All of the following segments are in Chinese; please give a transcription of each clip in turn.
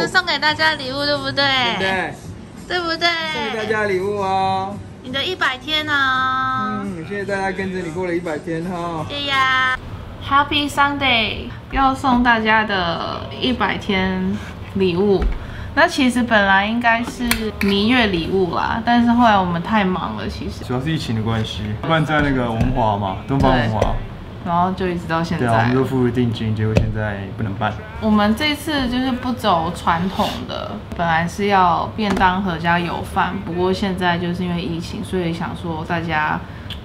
是送给大家的礼物，对不对？对不对？对不对？送给大家礼物哦。你的一百天哦。嗯，谢谢大家跟着你过了一百天哈。对呀，Happy Sunday，要送大家的一百天礼物。那其实本来应该是蜜月礼物啦，但是后来我们太忙了，其实，主要是疫情的关系，不然在那个文华嘛，东方文华，然后就一直到现对啊，我在们。都付了定金，结果现在不能办。我们这次就是不走传统的，本来是要便当盒加有饭，不过现在就是因为疫情，所以想说大家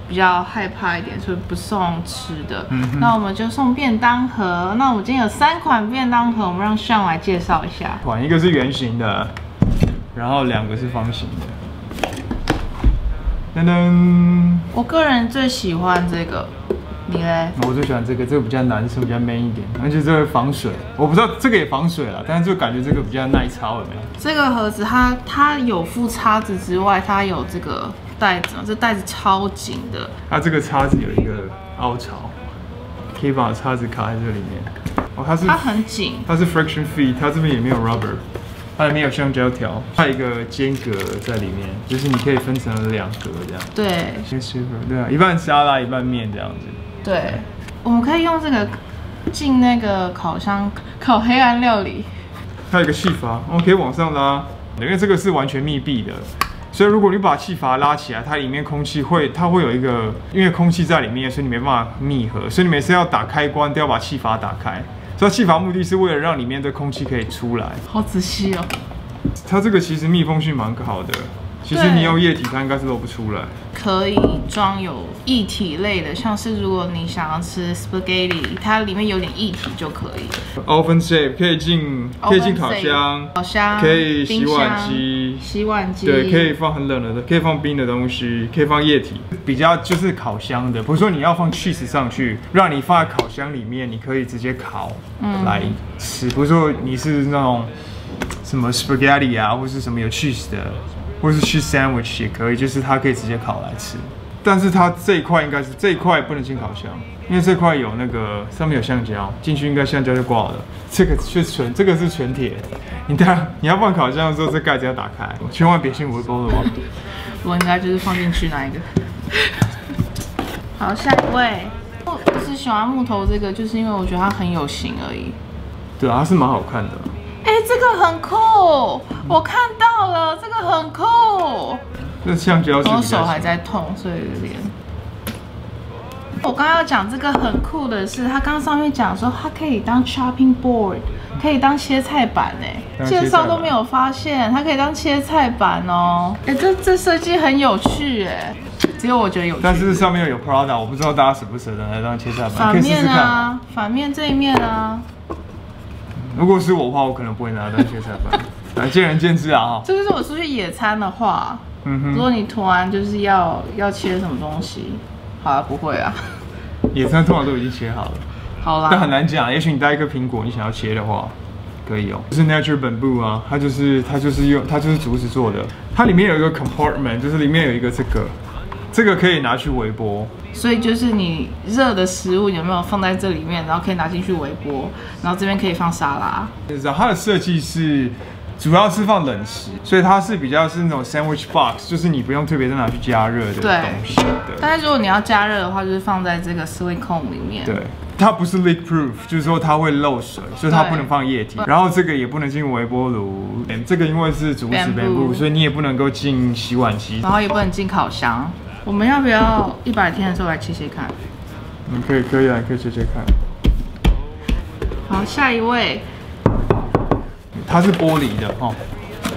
比较害怕一点，所以不送吃的。嗯那我们就送便当盒。那我们今天有三款便当盒，我们让向来介绍一下。款一个是圆形的，然后两个是方形的。噔噔，我个人最喜欢这个，你嘞？我最喜欢这个，这个比较男生，比较 man 一点，而且这个防水，我不知道这个也防水了，但是就感觉这个比较耐操，有没有？这个盒子它它有附叉子之外，它有这个袋子，这袋子超紧的。它这个叉子有一个凹槽，可以把叉子卡在这里面。哦，它是它很紧，它是 friction free，它这边也没有 rubber，它也没有橡胶条，它有一个间隔在里面，就是你可以分成两格这样。对先 s 对啊，一半沙拉一半面这样子。对，我们可以用这个进那个烤箱烤黑暗料理。它有一个气阀，我们可以往上拉，因为这个是完全密闭的，所以如果你把气阀拉起来，它里面空气会，它会有一个，因为空气在里面，所以你没办法密合，所以你每次要打开关都要把气阀打开。所以气阀目的是为了让里面的空气可以出来。好仔细哦。它这个其实密封性蛮好的，其实你用液体它应该是漏不出来。可以装有液体类的，像是如果你想要吃 spaghetti，它里面有点液体就可以。Oven shape 可以进，可以进烤箱烤箱可以洗碗机，洗碗机。对，可以放很冷的，可以放冰的东西，可以放液体，比较就是烤箱的，不是说你要放 cheese 上去，让你放在烤箱里面，你可以直接烤来吃，不是说你是那种什么 spaghetti 啊，或是什么有 cheese 的，或是 cheese sandwich 也可以，就是它可以直接烤来吃。但是它这一块应该是这一块不能进烤箱，因为这块有那个上面有橡胶，进去应该橡胶就挂了。这个是全，这个是全铁。你当然你要放烤箱的时候，这盖子要打开，千万别信微波炉。我应该就是放进去那一个？好，下一位。我只喜欢木头这个，就是因为我觉得它很有型而已。对啊，它是蛮好看的。哎、这个很酷，我看到了，这个很酷。这橡胶是我手还在痛，所以有点。我刚刚要讲这个很酷的是，它刚刚上面讲说它可以当 chopping board，可以当切菜板哎，当切菜板介绍都没有发现它可以当切菜板哦。哎，这这设计很有趣哎，只有我觉得有趣。但是上面有 Prada，我不知道大家舍不舍得来当切菜板，反面。啊，反面这一面啊，如果是我的话，我可能不会拿它当切菜板。来，见仁见智啊哈。这就是我出去野餐的话，嗯哼，如果你突然就是要要切什么东西，好啊，不会啊，野餐通常都已经切好了。好啦但很啦，难讲，也许你带一个苹果，你想要切的话，可以哦。就是 Nature 本部啊，它就是它就是用它就是竹子做的，它里面有一个 compartment，就是里面有一个这个，这个可以拿去微波。所以就是你热的食物有没有放在这里面，然后可以拿进去微波，然后这边可以放沙拉。它的设计是主要是放冷食，所以它是比较是那种 sandwich box，就是你不用特别再拿去加热的对东西。对但是如果你要加热的话，就是放在这个 silicone 里面。对，它不是 leak proof，就是说它会漏水，所以它不能放液体。然后这个也不能进微波炉，嗯这个因为是竹子 Bamboo 本部，所以你也不能够进洗碗机。然后也不能进烤箱。我们要不要一百天的时候来切切看？嗯，可以可以啊，你可以切切看。好，下一位，它是玻璃的哦，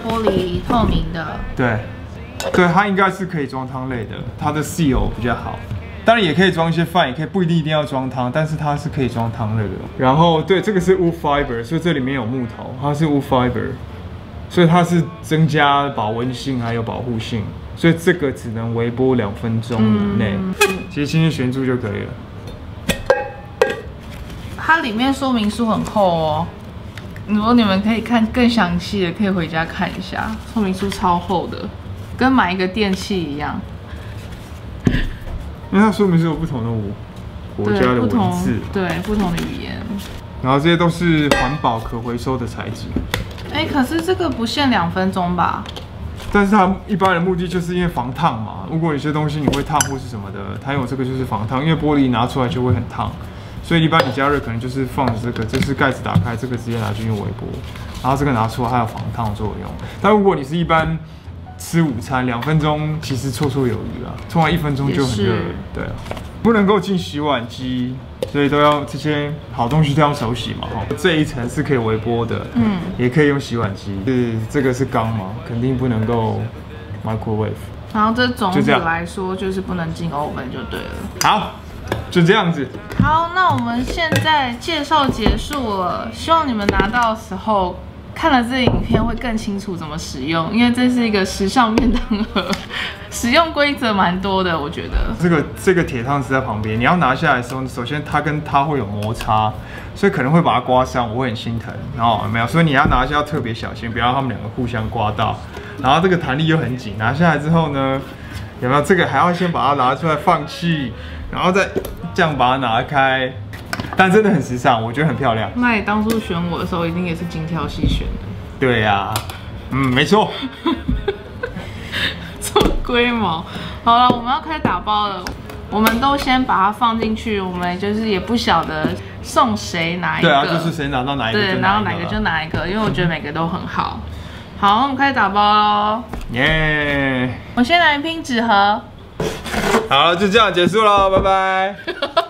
玻璃透明的，对，对，它应该是可以装汤类的，它的 seal 比较好。当然也可以装一些饭，也可以不一定一定要装汤，但是它是可以装汤类的。然后对，这个是 wood fiber，所以这里面有木头，它是 wood fiber，所以它是增加保温性还有保护性，所以这个只能微波两分钟以内，其实轻轻旋住就可以了。它里面说明书很厚哦。如果你们可以看更详细的，可以回家看一下，说明书超厚的，跟买一个电器一样。因为它说明是有不同的国国家的文字，对不同的语言。然后这些都是环保可回收的材质。哎、哎，可是这个不限两分钟吧？但是它一般的目的就是因为防烫嘛。如果有些东西你会烫或是什么的，它有这个就是防烫，因为玻璃拿出来就会很烫，所以一般你加热可能就是放这个，这是盖子打开，这个直接拿进去微波，然后这个拿出来还有防烫作用。但如果你是一般吃午餐，两分钟其实绰绰有余啊，冲完一分钟就很热，对啊，不能够进洗碗机。所以都要这些好东西都要手洗嘛，哈。这一层是可以微波的，嗯，也可以用洗碗机。是这个是钢嘛，肯定不能够 microwave。然后这总体来说就是不能进 oven 就对了。好，就这样子。好，那我们现在介绍结束了，希望你们拿到的时候。看了这影片会更清楚怎么使用，因为这是一个时尚便当盒，使用规则蛮多的，我觉得。这个这个铁烫是在旁边，你要拿下来的时候，首先它跟它会有摩擦，所以可能会把它刮伤，我会很心疼。然后没有，所以你要拿下要特别小心，不要让他们两个互相刮到。然后这个弹力又很紧，拿下来之后呢，有没有这个还要先把它拿出来放气，然后再这样把它拿开。但真的很时尚，我觉得很漂亮。那你当初选我的时候，一定也是精挑细选的。对呀，嗯，没错。做龟毛。好了，我们要开始打包了。我们都先把它放进去，我们就是也不晓得送谁哪一个。对啊，就是谁拿到哪一个。对，拿到哪个就哪一个，因为我觉得每个都很好。好，我们开始打包喽。耶！我先来一拼纸盒。好，就这样结束了，拜拜。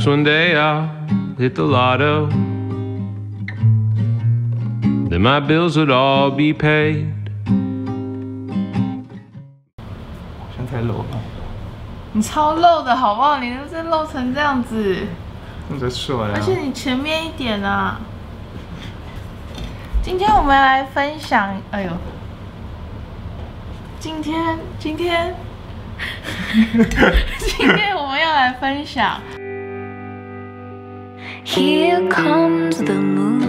Perhaps one day I'll hit the lotto. Then my bills would all be paid. 像太露了。你超露的好不好？你都是露成这样子。你在帅呀！而且你前面一点啊。今天我们来分享，哎呦，今天今天 今天我们要来分享。Here comes the moon.